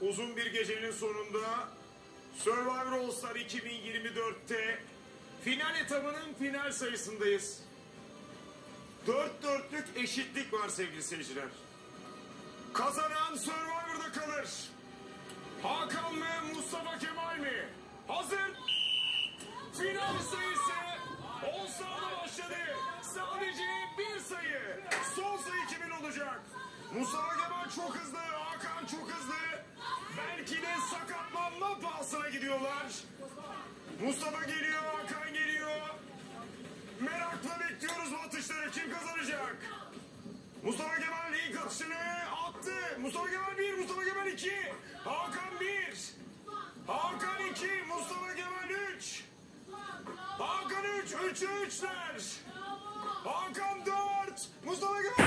Uzun bir gecenin sonunda Survivor All Star 2024'te final etabının final sayısındayız. Dört dörtlük eşitlik var sevgili seyirciler. Kazanan Survivor'da kalır. Hakan ve Final sayısı All Star'da başladı. Sadece bir sayı. Son sayı kimin olacak? Mustafa Kemal çok hızlı. Hakan çok hızlı. Belki de sakatlanma pahasına gidiyorlar. Mustafa geliyor. Hakan geliyor. Merakla bekliyoruz bu atışları. Kim kazanacak? Mustafa Kemal ilk atışını attı. Mustafa Kemal 1, Mustafa Kemal 2. Hakan 3'e 3'ler. Hakan 4. Mustafa Gül.